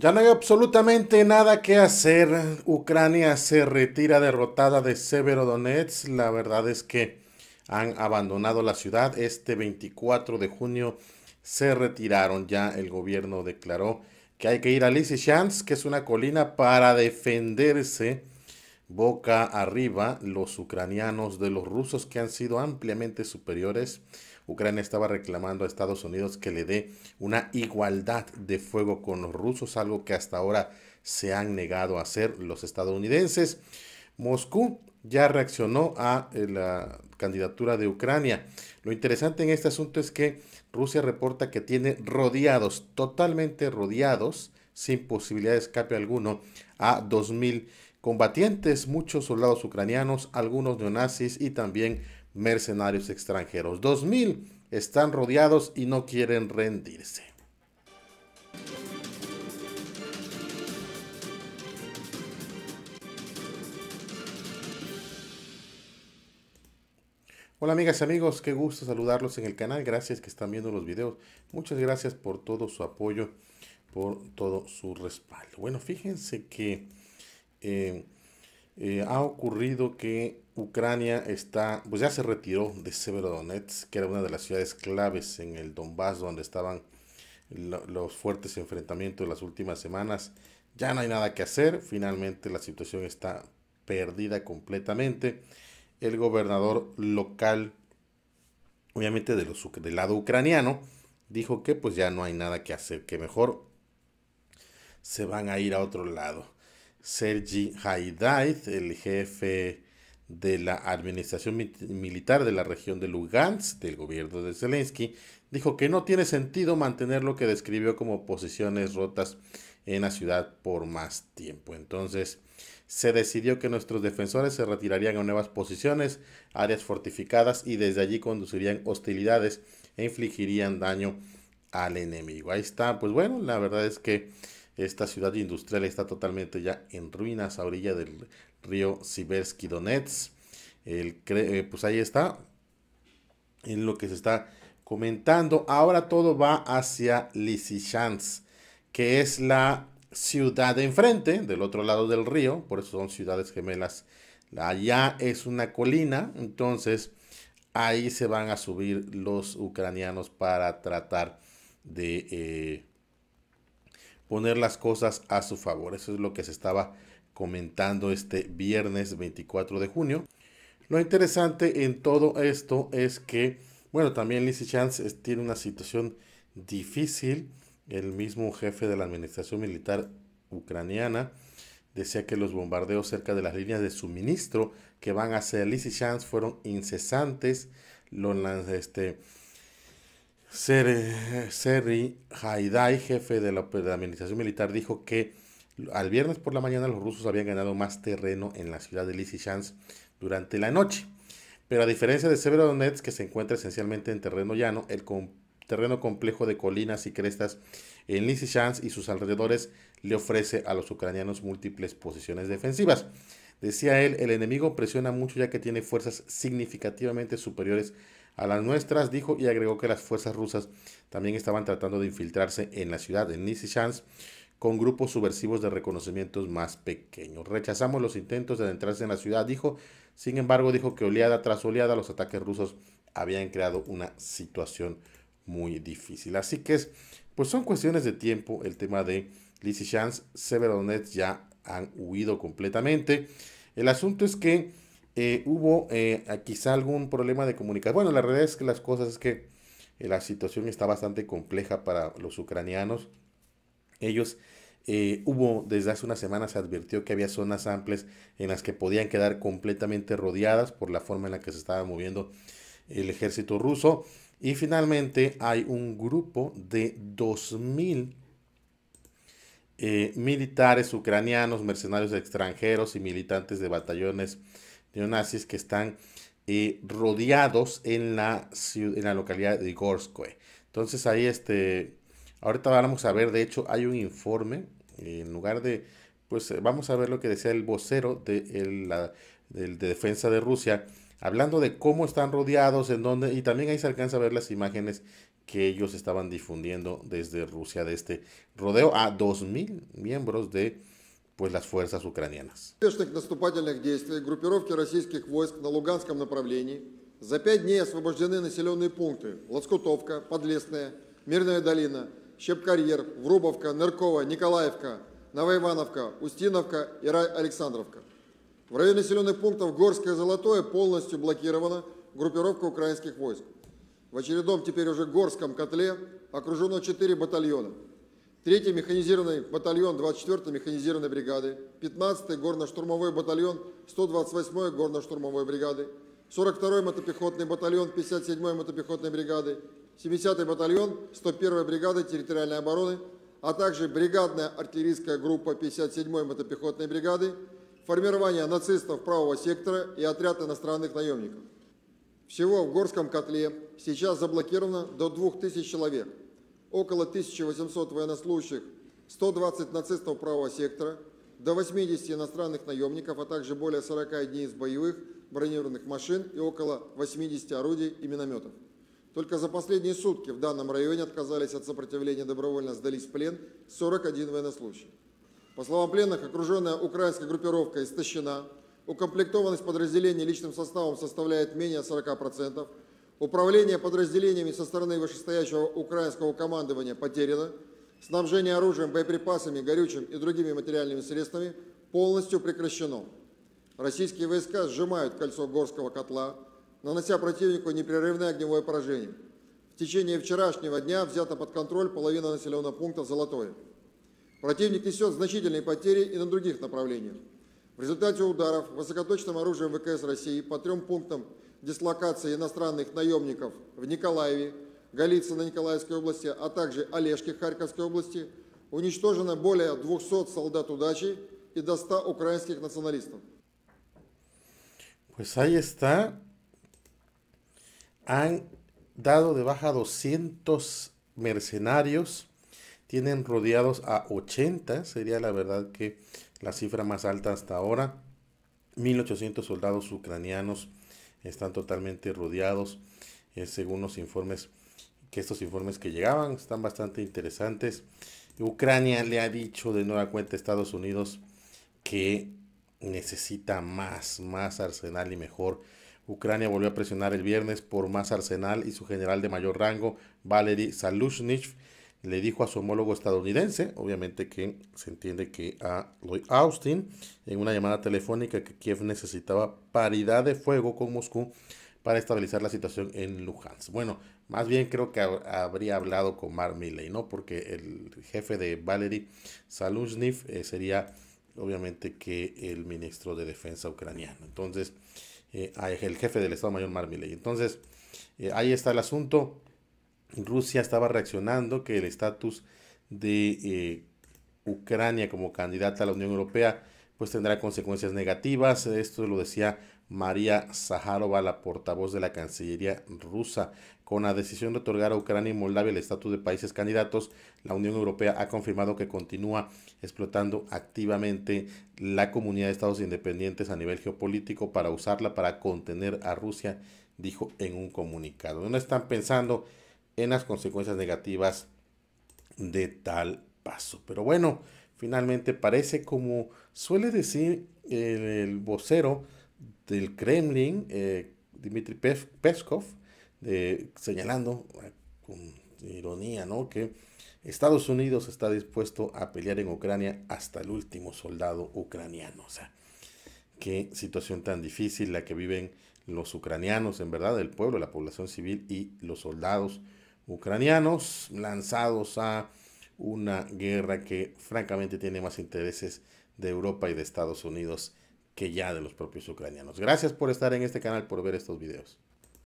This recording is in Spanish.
Ya no hay absolutamente nada que hacer. Ucrania se retira derrotada de Severodonetsk. La verdad es que han abandonado la ciudad. Este 24 de junio se retiraron. Ya el gobierno declaró que hay que ir a Lysychansk, que es una colina, para defenderse boca arriba los ucranianos de los rusos que han sido ampliamente superiores Ucrania estaba reclamando a Estados Unidos que le dé una igualdad de fuego con los rusos, algo que hasta ahora se han negado a hacer los estadounidenses. Moscú ya reaccionó a eh, la candidatura de Ucrania. Lo interesante en este asunto es que Rusia reporta que tiene rodeados, totalmente rodeados, sin posibilidad de escape alguno, a 2.000 combatientes, muchos soldados ucranianos, algunos neonazis y también mercenarios extranjeros. 2.000 están rodeados y no quieren rendirse. Hola amigas y amigos, qué gusto saludarlos en el canal. Gracias que están viendo los videos. Muchas gracias por todo su apoyo, por todo su respaldo. Bueno, fíjense que eh, eh, ha ocurrido que Ucrania está, pues ya se retiró de Severodonetsk, que era una de las ciudades claves en el Donbass, donde estaban los fuertes enfrentamientos de las últimas semanas. Ya no hay nada que hacer, finalmente la situación está perdida completamente. El gobernador local, obviamente de los, del lado ucraniano, dijo que pues ya no hay nada que hacer, que mejor se van a ir a otro lado. Sergi Haidait, el jefe de la administración militar de la región de Lugansk, del gobierno de Zelensky, dijo que no tiene sentido mantener lo que describió como posiciones rotas en la ciudad por más tiempo. Entonces, se decidió que nuestros defensores se retirarían a nuevas posiciones, áreas fortificadas y desde allí conducirían hostilidades e infligirían daño al enemigo. Ahí está, pues bueno, la verdad es que esta ciudad industrial está totalmente ya en ruinas a orilla del río Sibersky Donetsk. El, eh, pues ahí está en lo que se está comentando. Ahora todo va hacia Lysychansk, que es la ciudad de enfrente, del otro lado del río, por eso son ciudades gemelas. Allá es una colina, entonces ahí se van a subir los ucranianos para tratar de eh, poner las cosas a su favor. Eso es lo que se estaba comentando este viernes 24 de junio. Lo interesante en todo esto es que, bueno, también Lizzie Chance tiene una situación difícil. El mismo jefe de la administración militar ucraniana decía que los bombardeos cerca de las líneas de suministro que van hacia Chance fueron incesantes. Lo, este, Seri Haidai, jefe de la, administración militar, dijo que al viernes por la mañana los rusos habían ganado más terreno en la ciudad de Lysychansk durante la noche. Pero a diferencia de Severodonetsk, que se encuentra esencialmente en terreno llano, el terreno complejo de colinas y crestas en Lysychansk y sus alrededores le ofrece a los ucranianos múltiples posiciones defensivas. Decía él, el enemigo presiona mucho ya que tiene fuerzas significativamente superiores a las nuestras, dijo y agregó que las fuerzas rusas también estaban tratando de infiltrarse en la ciudad de Nisishans con grupos subversivos de reconocimientos más pequeños. Rechazamos los intentos de adentrarse en la ciudad, dijo. Sin embargo, dijo que oleada tras oleada los ataques rusos habían creado una situación muy difícil. Así que es, pues son cuestiones de tiempo el tema de Lysychansk, Severodonetsk ya han huido completamente. El asunto es que eh, hubo eh, quizá algún problema de comunicación. Bueno, la realidad es que las cosas es que eh, la situación está bastante compleja para los ucranianos. Ellos hubo, desde hace unas semanas se advirtió que había zonas amplias en las que podían quedar completamente rodeadas por la forma en la que se estaba moviendo el ejército ruso. Y finalmente hay un grupo de 2.000 militares ucranianos, mercenarios extranjeros y militantes de batallones neonazis que están eh, rodeados en la, en la localidad de Gorskoe. Entonces ahí, este, ahorita vamos a ver, de hecho hay un informe, en lugar de, pues vamos a ver lo que decía el vocero de, la, de, defensa de Rusia, hablando de cómo están rodeados, en dónde, y también ahí se alcanza a ver las imágenes que ellos estaban difundiendo desde Rusia de este rodeo a 2.000 miembros de pues, las fuerzas ucranianas. наступательных действий группировки российских войск на Луганском направлении за пять дней освобождены населенные пункты Лоскутовка, Подлесная, Мирная долина, Щепкарьер, Врубовка, Ныркова, Николаевка, Новоивановка, Устиновка и Александровка. В районе населенных пунктов Горское Золотое полностью блокирована группировка украинских войск. В очередном теперь уже Горском котле окружено 4 батальона. 3-й механизированный батальон 24-й механизированной бригады, 15-й горно-штурмовой батальон 128-й горно-штурмовой бригады, 42-й мотопехотный батальон 57-й мотопехотной бригады, 70-й батальон 101-й бригады территориальной обороны, а также бригадная артиллерийская группа 57-й мотопехотной бригады, формирование нацистов правого сектора и отряд иностранных наемников. Всего в Горском котле сейчас заблокировано до 2000 человек, около 1800 военнослужащих, 120 нацистов правого сектора, до 80 иностранных наемников, а также более 40 единиц боевых бронированных машин и около 80 орудий и минометов. Только за последние сутки в данном районе отказались от сопротивления добровольно сдались в плен 41 военнослужащий. По словам пленных, окруженная украинская группировка истощена, Укомплектованность подразделений личным составом составляет менее 40%. Управление подразделениями со стороны вышестоящего украинского командования потеряно. Снабжение оружием, боеприпасами, горючим и другими материальными средствами полностью прекращено. Российские войска сжимают кольцо Горского котла, нанося противнику непрерывное огневое поражение. В течение вчерашнего дня взята под контроль половина населенного пункта Золотое. Противник несет значительные потери и на других направлениях. В результате ударов высокоточным оружием ВКС России по трем пунктам дислокации иностранных наемников в Николаеве, Голицыно Николаевской области, а также Олежке Харьковской области уничтожено более 200 солдат удачи и до 100 украинских националистов. Pues ahí está. Han dado de baja 200 mercenarios. Tienen rodeados a 80. Sería la verdad que la cifra más alta hasta ahora. 1.800 soldados ucranianos están totalmente rodeados, eh, según los informes, que estos informes que llegaban están bastante interesantes. Ucrania le ha dicho de nueva cuenta a Estados Unidos que necesita más, más arsenal y mejor. Ucrania volvió a presionar el viernes por más arsenal y su general de mayor rango, Valery Salushny, le dijo a su homólogo estadounidense, obviamente que se entiende que a Lloyd Austin, en una llamada telefónica que Kiev necesitaba paridad de fuego con Moscú para estabilizar la situación en Luhansk. Bueno, más bien creo que habría hablado con Mark Milley, ¿no? Porque el jefe de Valery Saluzhniv eh, sería obviamente que el ministro de defensa ucraniano. Entonces, eh, el jefe del Estado Mayor Mark Milley. Entonces, eh, ahí está el asunto. Rusia estaba reaccionando que el estatus de eh, Ucrania como candidata a la Unión Europea pues tendrá consecuencias negativas. Esto lo decía María Zaharova, la portavoz de la Cancillería rusa. Con la decisión de otorgar a Ucrania y Moldavia el estatus de países candidatos, la Unión Europea ha confirmado que continúa explotando activamente la comunidad de estados independientes a nivel geopolítico para usarla para contener a Rusia, dijo en un comunicado. No están pensando en las consecuencias negativas de tal paso. Pero bueno, finalmente parece como suele decir el, vocero del Kremlin, eh, Dmitry Peskov, señalando eh, con ironía, ¿no? Que Estados Unidos está dispuesto a pelear en Ucrania hasta el último soldado ucraniano. O sea, qué situación tan difícil la que viven los ucranianos, en verdad, el pueblo, la población civil y los soldados ucranianos lanzados a una guerra que francamente tiene más intereses de Europa y de Estados Unidos que ya de los propios ucranianos. Gracias por estar en este canal, por ver estos videos.